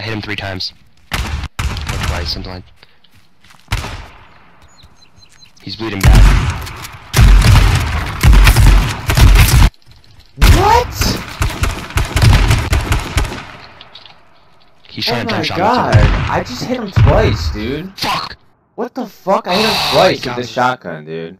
I hit him three times. Or twice, something like. He's bleeding bad. What? He's Oh to my god. I just hit him twice, dude. Fuck! What the fuck? I hit him twice oh, with the shotgun, dude.